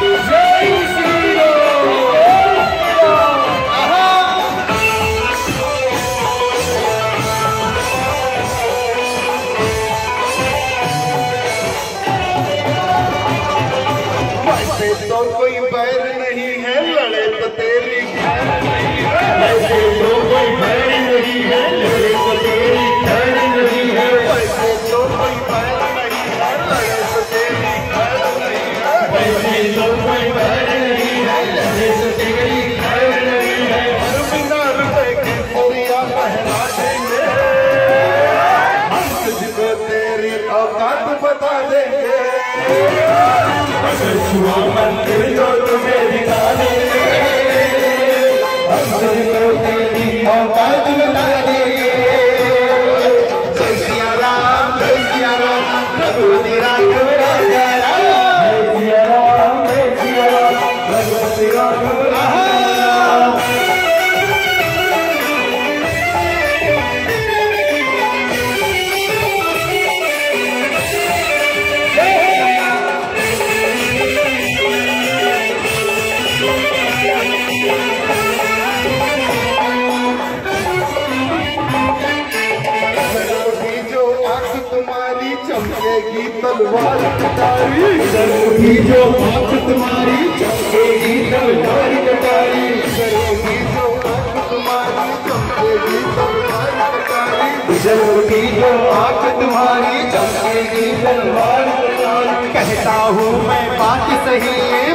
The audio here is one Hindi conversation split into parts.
जय अगर मंदिर तो तुम्हें दिखा देंगे हम तुझको तेरी औकात बता तलवार कटारी उठी जो हाथ तुम्हारी चमकेगी तलवार कटारी सरोगी जो हाथ तुम्हारी चमकेगी तलवार कटारी सरोगी जो हाथ तुम्हारी चमकेगी तलवार कटारी कहता हूँ मैं बात सही है।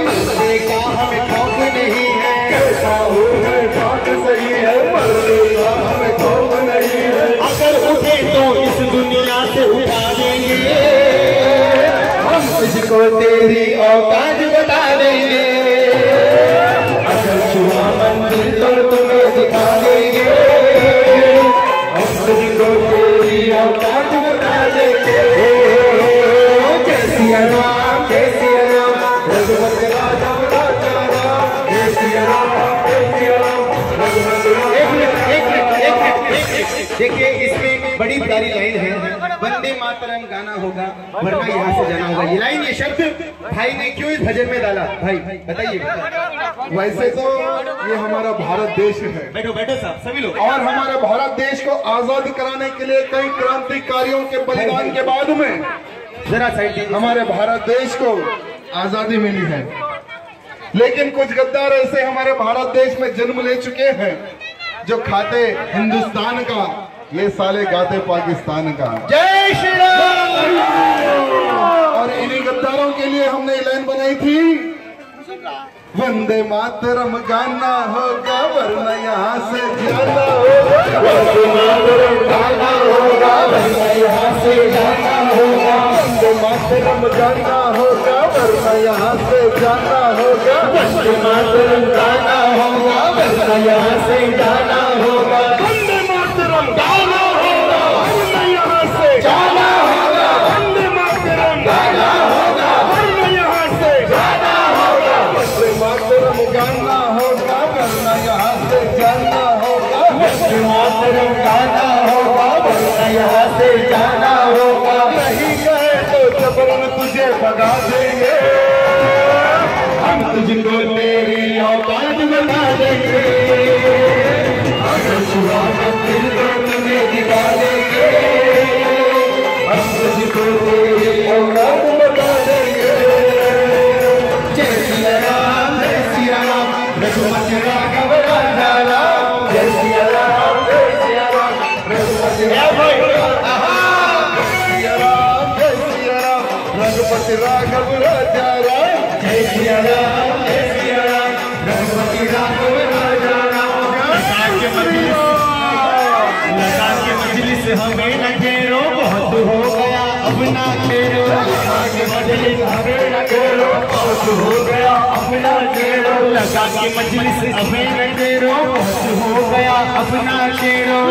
तेरी औकात बता देंगे अगर छुआ मंदिर तो तुम्हें दिखा देंगे हम तुझको तेरी औकात बता देंगे राम जय सिया राम रघुपति राजा सिया राम जय सिया राम रघुपति राजा एक मिनट एक मिनट एक मिनट देखिए बड़ी प्यारी लाइन है। वंदे मातरम गाना होगा वरना यहाँ से जाना होगा। ये लाइन ये शब्द भाई ने क्यों इस भजन में डाला? भाई बताइए। वैसे तो ये हमारा भारत देश है। बैठो बैठो साहब सभी लोग। और हमारे भारत देश को आज़ाद कराने के लिए कई क्रांतिकारियों के बलिदान के बाद में जरा साइड हमारे भारत देश को आज़ादी मिली है। लेकिन कुछ गद्दार ऐसे हमारे भारत देश में जन्म ले चुके हैं जो खाते हिंदुस्तान का ये साले गाते पाकिस्तान का। जय श्री राम और इन्हीं गद्दारों के लिए हमने लाइन बनाई थी। वंदे मातरम गाना होगा वरना यहाँ से जाना होगा। वंदे मातरम गाना होगा वरना यहाँ से जाना होगा। वंदे मातरम गाना होगा वरना यहाँ से जाना होगा। होगा वरना यहाँ से जाना बदन तुझे भगा देंगे। हम तुझको तेरी औकात बता देंगे। अपना खेलो आगे हमें अपना खेलो। लगा हमें लगे रो बहुत हो गया, अपना खेलो।